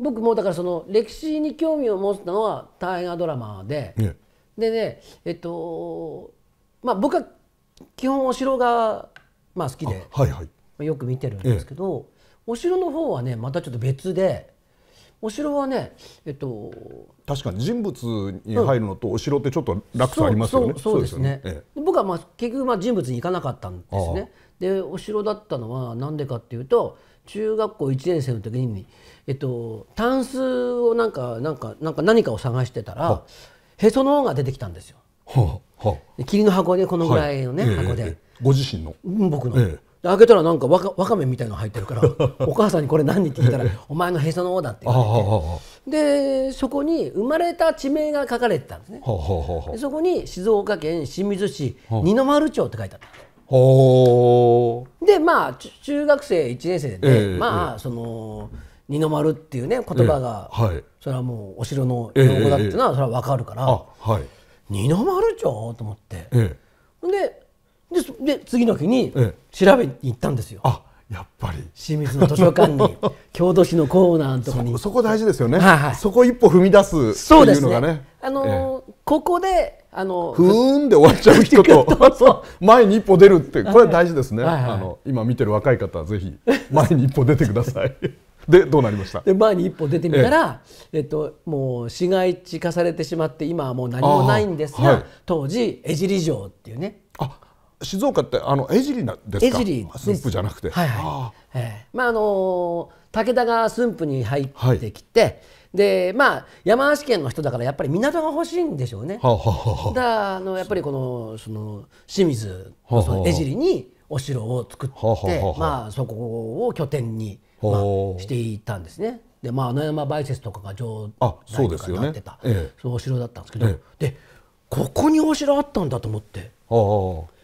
僕もだからその歴史に興味を持ったのは大河ドラマで、えでねえっとまあ僕は基本お城がまあ好きで。はいはい。よく見てるんですけど、お城の方はねまたちょっと別でお城はねえっと確かに人物に入るのとお城ってちょっと落差ありますよね。そうですね。えで僕はまあ結局まあ人物に行かなかったんですね。でお城だったのは何でかっていうと中学校1年生の時に、えっと、タンスをなんかなんかなんか何かを探してたらへその緒が出てきたんですよ。えはあ。はで霧の箱でこのぐらいのね、あええ箱で、ええ。ご自身の。うん僕の。ええで開けたらなんかわかわかめみたいのが入ってるから お母さんにこれ何って聞いたら「お前のへその緒だ」って言われて。でそこに生まれた地名が書かれてたんですね。でそこに静岡県清水市二の丸町って書いてあった。でまあち中学生1年生で、ええまあその二の丸っていうね言葉が、ええはい。それはもうお城の用語だっていうのはそれは分かるから、あはい。二の丸町？と思って、ええ。でで次の日にえ調べに行ったんですよ。あやっぱり。清水の図書館に郷土史のコーナーのところに。そこ大事ですよね、はいはい。そこ一歩踏み出すっていうのがね。あのーここであのふーんで終わっちゃう人。と そ前に一歩出るってこれ大事ですね、はいはい。あの今見てる若い方はぜひ前に一歩出てください。でどうなりました？で前に一歩出てみたら、えっと、もう市街地化されてしまって今はもう何もないんですが、はい。当時江尻城っていうね。あ静岡ってあの江尻なんですか？江尻駿府じゃなくて。はいはい。ええ。まああの武田が駿府に入ってきて、でまあ山梨県の人だからやっぱり港が欲しいんでしょうね。はあはあはだからあのやっぱりこのその清水の江尻にお城を作って、はあはあはあまあそこを拠点に、まはああ、していたんですね。でまあ野山梅雪とかが上あそう代とかですよねになってたええそのお城だったんですけど、えでここにお城あったんだと思って。あもう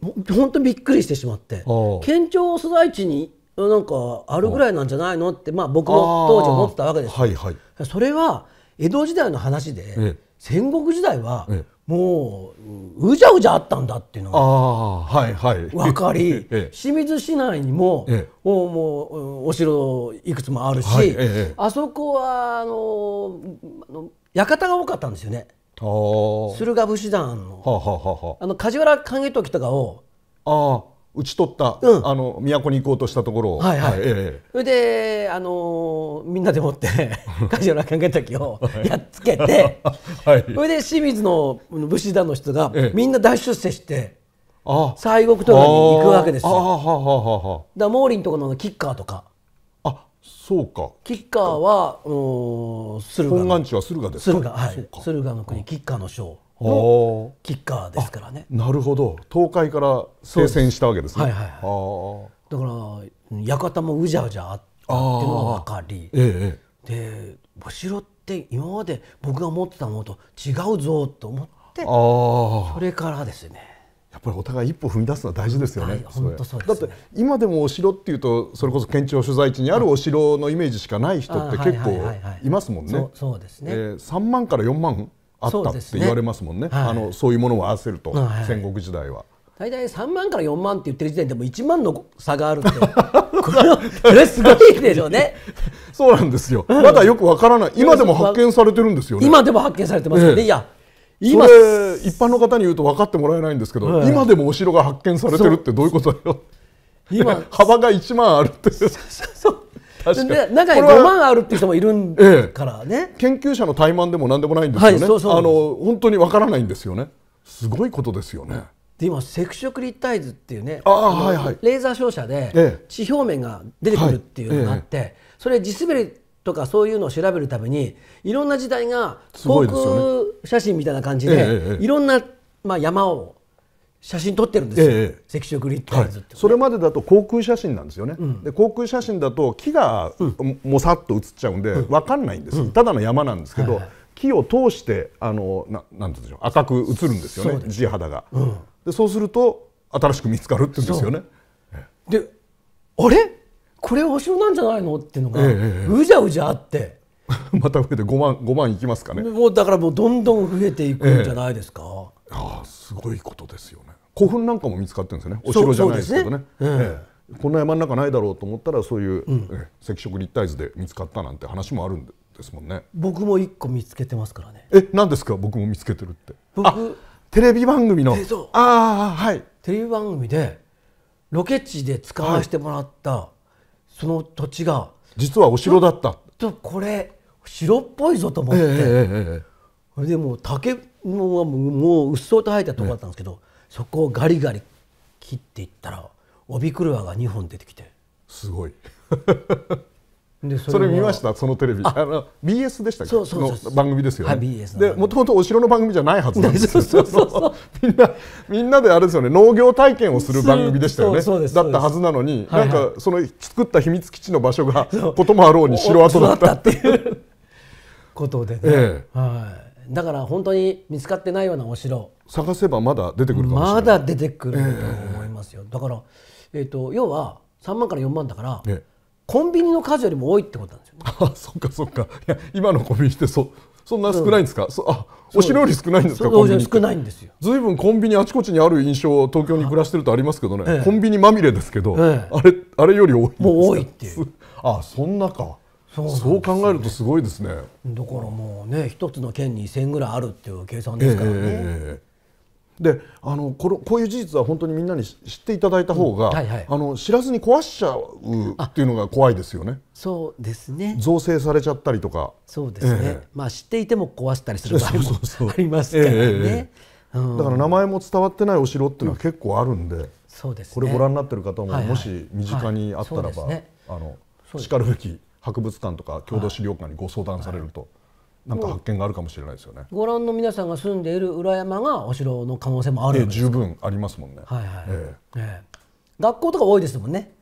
本当にびっくりしてしまって県庁所在地になんかあるぐらいなんじゃないのってまあ僕も当時思ってたわけですよ。はいはい。それは江戸時代の話で、ええ。戦国時代はええ。もううじゃうじゃあったんだっていうのあがあはいはい。分かり ええ。清水市内にも,、ええ。もうお城いくつもあるし、あそこはあの館が多かったんですよね駿河武士団のあはあはあはあ。の梶原景時とかをあああ討ち取った、うん。あの都に行こうとしたところを。はいはい。えそれで、あのーみんなでもって 梶原景時をやっつけて、え はい。それで清水の武士団の人がええ。みんな大出世してあ西国とかに行くわけですよ。だから毛利のところのキッカーとかそうか。キッカーはうーん駿河の。本願地は駿河ですか？駿河はい。駿河の国キッカーの将あのキッカーですからね。あなるほど。東海から聖戦したわけですね。はいはいはい。あだから館もうじゃうじゃあったっていうのが分かり。あ。えええ。でお城って今まで僕が思ってたものと違うぞと思ってえああそれからですねやっぱりお互い一歩踏み出すのは大事ですよね。はい本当そうねだって今でもお城っていうとそれこそ県庁所在地にあるお城のイメージしかない人ってあ結構はいますもんねそう。ですね、えー、3万から4万あったって言われますもんね。はいあのそういうものを合わせると、はいはい戦国時代は。大体3万から4万って言ってる時点でもう1万の差があるって これはそれすごいでしょうね そうなんですよ。まだよくわからない。今でも発見されてるんですよね。今でも発見されてますよね、ええいやそ今れ一般の方に言うと分かってもらえないんですけど、はい今でもお城が発見されてるってどういうことだよ。今 幅が1万あるって。そう確かにで中にこれは5万あるっていう人もいるからね、研究者の怠慢でも何でもないんですよね。はいそうそうあの本当にわからないんですよね。すごいことですよね。で今赤色立体図っていうねあはいはいレーザー照射でええ地表面が出てくるっていうのがあって、それ地滑りとかそういうのを調べるためにいろんな時代が航空写真みたいな感じええで、ええいろんな、まあ、山を写真撮ってるんですよ、え赤色立はい体図っていうのね、それまでだと航空写真なんですよね、で航空写真だと木がもさっと写っちゃうんで分かんないんです、ただの山なんですけど、はいはい。木を通してあのななんていうんでしょう赤く写るんですよね地肌が、でそうすると新しく見つかるって言うんですよね。であれ？これお城なんじゃないのっていうのが、えええうじゃうじゃあって。また上で5万5万いきますかね、もうだからもうどんどん増えていくんじゃないですか。ああすごいことですよね。古墳なんかも見つかってるんですよね。お城じゃないですけどね。ね。ええ。こんな山の中ないだろうと思ったらそういう、え赤色立体図で見つかったなんて話もあるんですもんね。僕も一個見つけてますからね。え何ですか？僕も見つけてるって。あ僕テレビ番組の。ああはい。テレビ番組でロケ地で使わせてもらった、その土地が実はお城だった。とこれ白っぽいぞと思って、えええでもう竹もうもううっそうと生えたところだったんですけど、そこをガリガリ切っていったら帯車が2本出てきてすごい。でそれ見まはした？そのテレビ。あ。の BS でしたっけ？の番組ですよね、でもともとお城の番組じゃないはずなんですよ。そうそうそうみんなみんなであれですよね。農業体験をする番組でしたよね。だったはずなのに、なんかその作った秘密基地の場所がこともあろうに城跡だったっていう。ことでね、えはい、だから本当に見つかってないようなお城。探せばまだ出てくるかもしれない。まだ出てくると思いますよ、だから、えー、と要は3万から4万だから、ええコンビニの数よりも多いってことなんですよね。あそっかそっか。いや今のコンビニってそそんな少ないんですか、そあお城より少ないんですか？コン少ないんですよ。ずいぶんコンビニあちこちにある印象東京に暮らしてるとありますけどね、ええ。コンビニまみれですけど、ええ。あれあれより多いんですか？もう多いっていう。すあそんなか。そうなんですそう考えるとすごいですね。だからもうね一つの県に1000ぐらいあるっていう計算ですからね、ええであのこれこういう事実は本当にみんなに知っていただいた方が、うんはいはい。あの知らずに壊しちゃうっていうのが怖いですよね。そうですね。造成されちゃったりとか。そうですね、ええ。まあ知っていても壊したりする場合もありますからね、えええうん。だから名前も伝わってないお城っていうのは結構あるんで、そうですね。これご覧になってる方もはいはい。もし身近にあったらば、はいそうですね。あのしかるべき博物館とか郷土資料館にご相談されると、なんか発見があるかもしれないですよね。ご覧の皆さんが住んでいる裏山がお城の可能性もあるええわけです十分ありますもんね。はいはい、ええ。ええ。学校とか多いですもんね。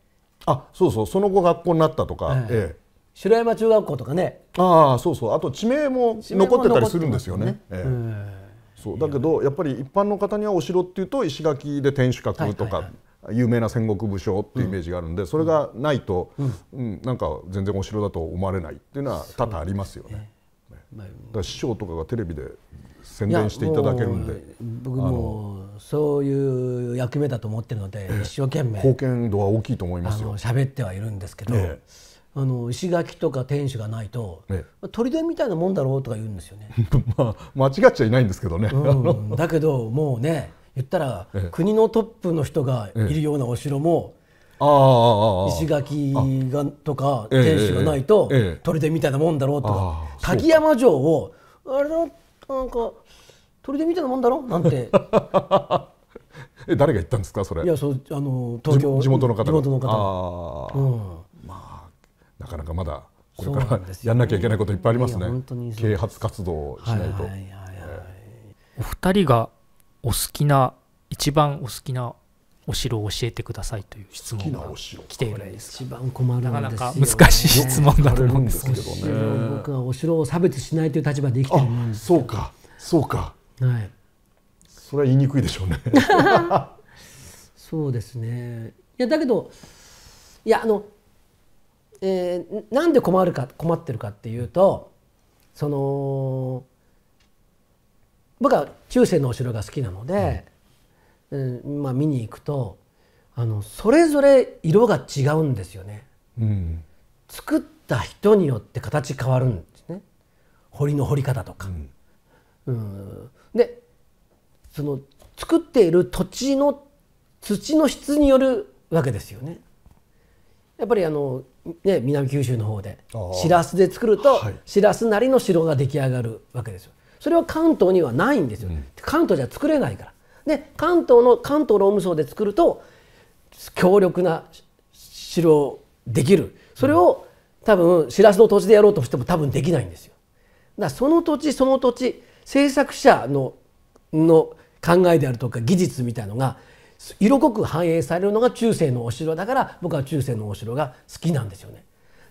あそうそう。その後学校になったとか、ええええ。城山中学校とかね。ああそうそう。あと地名も残ってたりするんですよね。残ってますええ。そう。だけどやっぱり一般の方にはお城っていうと石垣で天守閣とか、有名な戦国武将っていうイメージがあるんで、それがないと、うん。なんか全然お城だと思われないっていうのは多々ありますよね。まあだ師匠とかがテレビで宣伝していただけるんで。僕もそういう役目だと思ってるので一生懸命。貢献度は大きいと思いまあすよ。の。喋ってはいるんですけど、ええ。あの石垣とか天守がないと、え砦みたいなもんだろうとか言うんですよね。まあ間違っちゃいないんですけどね。うん、だけどもうね言ったら、ええ。国のトップの人がいるようなお城も、石垣がとかええ天守がないと、砦みたいなもんだろうとか。滝山城をあれだなんか砦みたいなもんだろ？なんて。え誰が言ったんですかそれ？いやそうあの東京地地元の方が。地元の方。ああうん。なかなかまだこれからなんですよやんなきゃいけないこといっぱいありますね。本当に。そう。啓発活動をしないと。はいはいはいはい。お二人がお好きな一番お好きなお城を教えてくださいという質問が来ているんです一番困るんですよ、ね、なかなか難しい質問だと思うんですけどね。僕はお城を差別しないという立場で生きてるもんあですそうか。そうか。はい。それは言いにくいでしょうね。そうですね。いやだけどいやあの、えーなんで困るか困ってるかっていうとその僕は中世のお城が好きなので、うんまあ、見に行くとあのそれぞれ色が違うんですよね。うん作った人によって形変わるんですね彫りの彫り方とか。うんでその作っている土地の土の質によるわけですよね。やっぱりあの、ね、南九州の方でしらすで作るとはいしらすなりの城が出来上がるわけですよ。それは関東にはないんですよ。関東じゃ作れないから。で関東の関東ローム層で作ると強力な城できるそれを多分しらすの土地でやろうとしても多分できないんですよ。だその土地その土地制作者のの考えであるとか技術みたいのが色濃く反映されるのが中世のお城だから僕は中世のお城が好きなんですよね。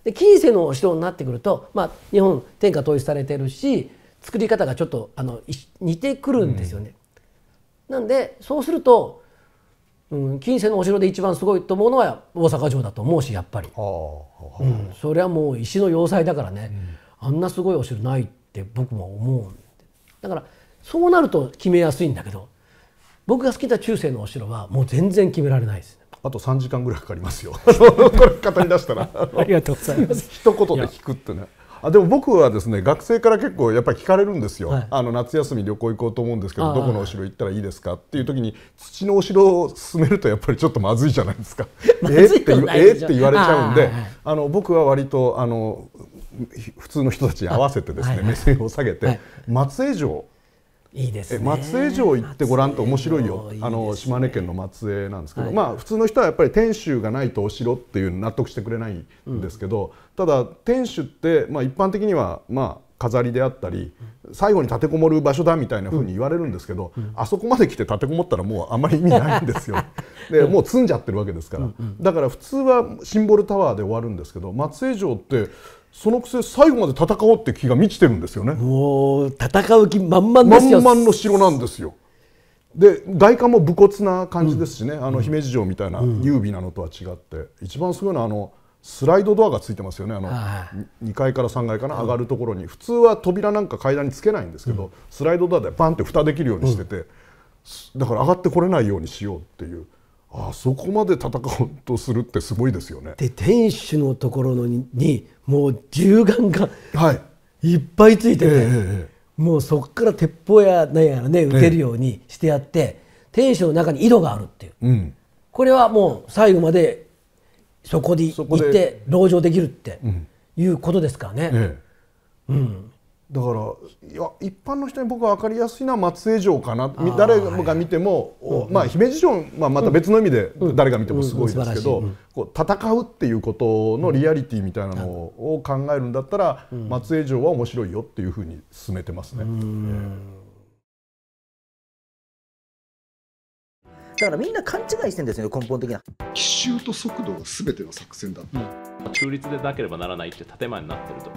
で近世のお城になってくると、まあ、日本天下統一されてるし作り方がちょっとあの似てくるんですよね。なんでそうすると、うん、近世のお城で一番すごいと思うのは大阪城だと思うしやっぱり。うん、それはもう石の要塞だからね、あんなすごいお城ないって僕も思うだからそうなると決めやすいんだけど僕が好きな中世のお城はもう全然決められないですあと3時間ぐらいかかりますよ。これ語り出したら。ありがとうございます。一言で聞くってねあでも僕はですね学生から結構やっぱり聞かれるんですよ、はい。あの夏休み旅行行こうと思うんですけどどこのお城行ったらいいですか？っていう時に土のお城を進めるとやっぱりちょっとまずいじゃないですか。まえってえ？って言われちゃうんであの僕は割とあのひ普通の人たちに合わせてですね、はい。はい。目線を下げて、はい。松江城えいいですね。松江城行ってごらんと面白いよ。ね。あの島根県の松江なんですけど、はい。まあ普通の人はやっぱり天守がないとお城っていうの納得してくれないんですけど、ただ天守って、まあ、一般的にはまあ飾りであったり最後に立てこもる場所だみたいな風に言われるんですけど、あそこまで来て立てこもったらもうあんまり意味ないんですよ。でもう積んじゃってるわけですから、だから普通はシンボルタワーで終わるんですけど松江城ってそのくせ最後まで戦おうって気が満ちてるんですよね。もう戦う気満々ですよ。満々の城なんですよ。で外観も武骨な感じですしね、あの姫路城みたいな優美なのとは違って、一番すごいのはあのスライドドアがついてますよね。あの、は2階から3階かな、上がるところに。普通は扉なんか階段につけないんですけど、スライドドアでバンって蓋できるようにしてて、だから上がってこれないようにしようっていう。あそこまで戦おうとするってすごいですよね。で天守のところのににもう銃眼がはい。いっぱいついてて、ええええもうそこから鉄砲や何やらね撃てるようにしてやって、天守の中に井戸があるっていう。うん。これはもう最後までそこで。行って籠城できるっていうことですからね。ええ。だからいや一般の人に僕は分かりやすいのは松江城かな。み誰が見ても、おまあ、姫路城、まあ、また別の意味で誰が見てもすごいですけど、うんうん。こう戦うっていうことのリアリティみたいなのを考えるんだったら、松江城は面白いよっていうふうに進めてますね。だからみんな勘違いしてんですよ根本的な。奇襲と速度が全ての作戦だ中立でなければならないっていう建前になってると